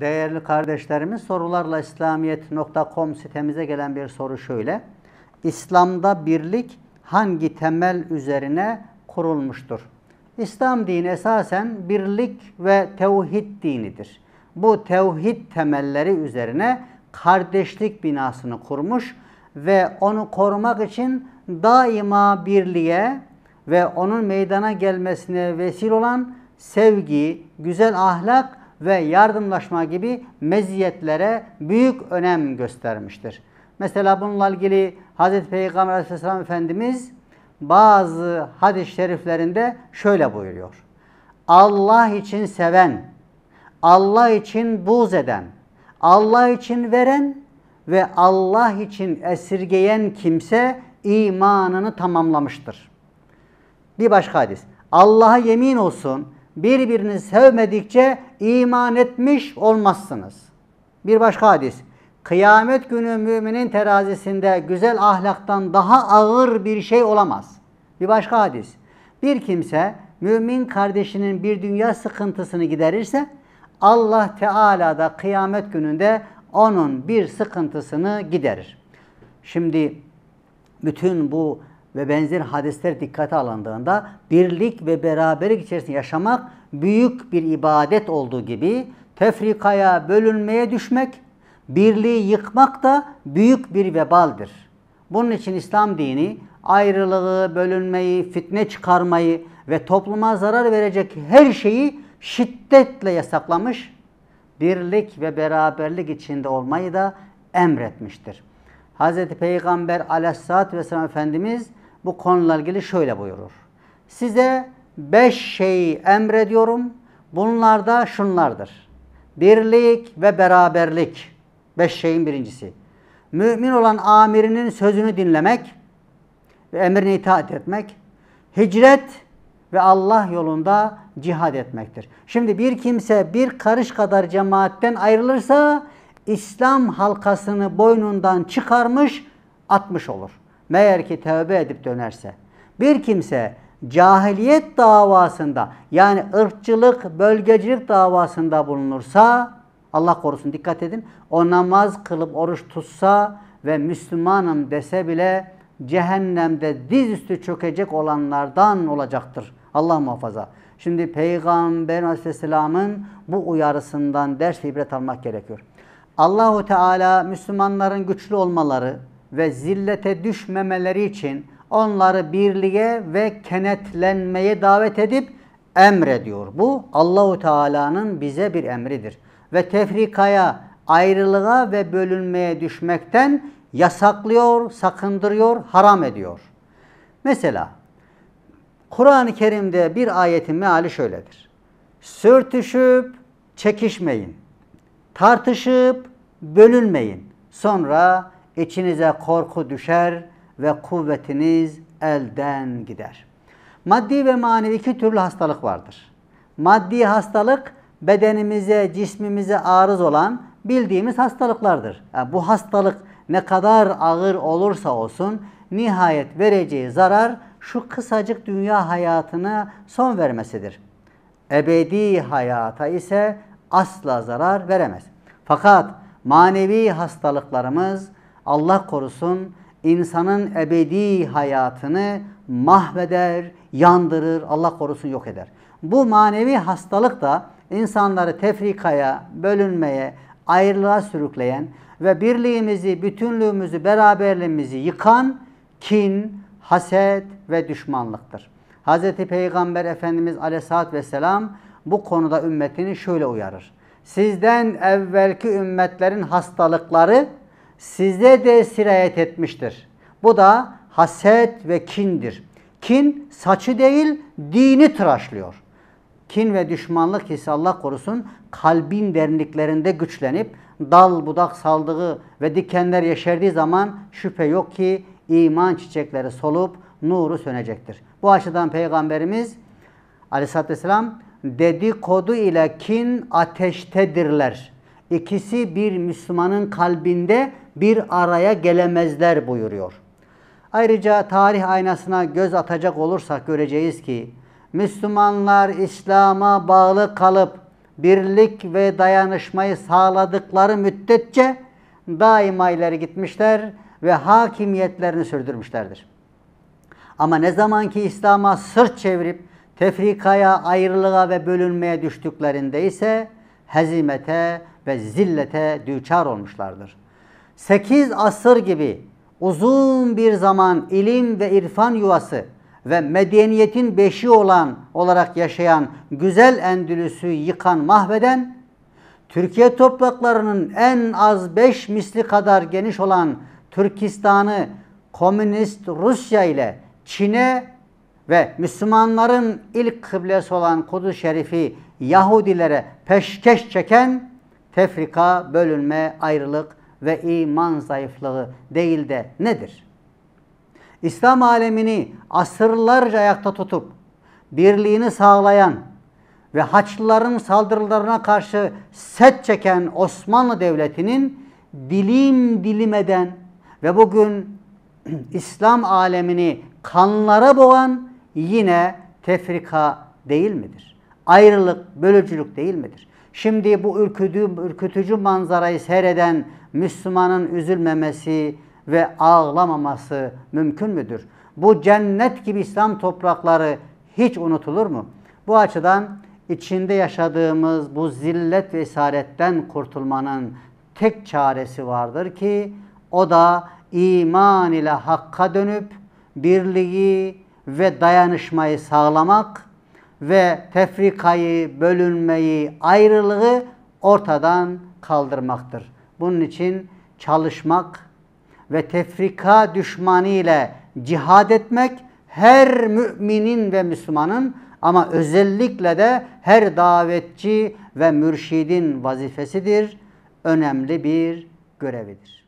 Değerli kardeşlerimiz sorularla İslamiyet.com sitemize gelen bir soru şöyle. İslam'da birlik hangi temel üzerine kurulmuştur? İslam dini esasen birlik ve tevhid dinidir. Bu tevhid temelleri üzerine kardeşlik binasını kurmuş ve onu korumak için daima birliğe ve onun meydana gelmesine vesile olan sevgi, güzel ahlak ve yardımlaşma gibi meziyetlere büyük önem göstermiştir. Mesela bununla ilgili Hz. Peygamber Aleyhisselam Efendimiz bazı hadis-i şeriflerinde şöyle buyuruyor. Allah için seven, Allah için buğz eden, Allah için veren ve Allah için esirgeyen kimse imanını tamamlamıştır. Bir başka hadis. Allah'a yemin olsun birbirini sevmedikçe iman etmiş olmazsınız. Bir başka hadis. Kıyamet günü müminin terazisinde güzel ahlaktan daha ağır bir şey olamaz. Bir başka hadis. Bir kimse mümin kardeşinin bir dünya sıkıntısını giderirse Allah Teala da kıyamet gününde onun bir sıkıntısını giderir. Şimdi bütün bu ve benzer hadisler dikkate alındığında birlik ve beraberlik içerisinde yaşamak büyük bir ibadet olduğu gibi tefrikaya, bölünmeye düşmek, birliği yıkmak da büyük bir vebaldir. Bunun için İslam dini ayrılığı, bölünmeyi, fitne çıkarmayı ve topluma zarar verecek her şeyi şiddetle yasaklamış, birlik ve beraberlik içinde olmayı da emretmiştir. Hz. Peygamber aleyhissalatü vesselam Efendimiz bu konuyla ilgili şöyle buyurur. Size beş şeyi emrediyorum. Bunlar da şunlardır. Birlik ve beraberlik. Beş şeyin birincisi. Mümin olan amirinin sözünü dinlemek ve emrine itaat etmek. Hicret ve Allah yolunda cihad etmektir. Şimdi bir kimse bir karış kadar cemaatten ayrılırsa İslam halkasını boynundan çıkarmış, atmış olur. Meğer ki tövbe edip dönerse. Bir kimse cahiliyet davasında yani ırkçılık, bölgecilik davasında bulunursa Allah korusun dikkat edin. O namaz kılıp oruç tutsa ve Müslümanım dese bile cehennemde dizüstü çökecek olanlardan olacaktır. Allah muhafaza. Şimdi Peygamber Aleyhisselam'ın bu uyarısından ders ibret almak gerekiyor. Allahu Teala Müslümanların güçlü olmaları ve zillete düşmemeleri için onları birliğe ve kenetlenmeye davet edip emrediyor. Bu Allahu Teala'nın bize bir emridir. Ve tefrikaya, ayrılığa ve bölünmeye düşmekten yasaklıyor, sakındırıyor, haram ediyor. Mesela Kur'an-ı Kerim'de bir ayetin meali şöyledir. Sürtüşüp çekişmeyin. Tartışıp bölünmeyin. Sonra içinize korku düşer ve kuvvetiniz elden gider. Maddi ve manevi iki türlü hastalık vardır. Maddi hastalık bedenimize, cismimize arız olan bildiğimiz hastalıklardır. Yani bu hastalık ne kadar ağır olursa olsun nihayet vereceği zarar şu kısacık dünya hayatına son vermesidir. Ebedi hayata ise asla zarar veremez. Fakat manevi hastalıklarımız Allah korusun insanın ebedi hayatını mahveder, yandırır, Allah korusun yok eder. Bu manevi hastalık da insanları tefrikaya, bölünmeye, ayrılığa sürükleyen ve birliğimizi, bütünlüğümüzü, beraberliğimizi yıkan kin, haset ve düşmanlıktır. Hz. Peygamber Efendimiz Aleyhisselatü Vesselam bu konuda ümmetini şöyle uyarır. Sizden evvelki ümmetlerin hastalıkları size de sirayet etmiştir. Bu da haset ve kindir. Kin saçı değil dini tıraşlıyor. Kin ve düşmanlık ise Allah korusun kalbin derinliklerinde güçlenip dal budak saldığı ve dikenler yeşerdiği zaman şüphe yok ki iman çiçekleri solup nuru sönecektir. Bu açıdan Peygamberimiz Aleyhisselatü Vesselam dedikodu ile kin ateştedirler. İkisi bir Müslümanın kalbinde bir araya gelemezler buyuruyor. Ayrıca tarih aynasına göz atacak olursak göreceğiz ki Müslümanlar İslam'a bağlı kalıp birlik ve dayanışmayı sağladıkları müddetçe daima ileri gitmişler ve hakimiyetlerini sürdürmüşlerdir. Ama ne zaman ki İslam'a sırt çevirip tefrikaya, ayrılığa ve bölünmeye düştüklerinde ise hezimete ve zillete düçar olmuşlardır. 8 asır gibi uzun bir zaman ilim ve irfan yuvası ve medeniyetin beşi olan olarak yaşayan güzel Endülüs'ü yıkan mahveden Türkiye topraklarının en az beş misli kadar geniş olan Türkistan'ı komünist Rusya ile Çin'e ve Müslümanların ilk kıblesi olan Kudüs Şerifi Yahudilere peşkeş çeken tefrika, bölünme, ayrılık ve iman zayıflığı değil de nedir? İslam alemini asırlarca ayakta tutup birliğini sağlayan ve Haçlıların saldırılarına karşı set çeken Osmanlı Devleti'nin dilim dilim eden ve bugün İslam alemini kanlara boğan yine tefrika değil midir? Ayrılık, bölücülük değil midir? Şimdi bu ürkütücü, ürkütücü manzarayı seyreden Müslümanın üzülmemesi ve ağlamaması mümkün müdür? Bu cennet gibi İslam toprakları hiç unutulur mu? Bu açıdan içinde yaşadığımız bu zillet ve esaretten kurtulmanın tek çaresi vardır ki o da iman ile hakka dönüp birliği ve dayanışmayı sağlamak ve tefrikayı, bölünmeyi, ayrılığı ortadan kaldırmaktır. Bunun için çalışmak ve tefrika düşmanı ile cihad etmek her müminin ve Müslümanın ama özellikle de her davetçi ve mürşidin vazifesidir. Önemli bir görevidir.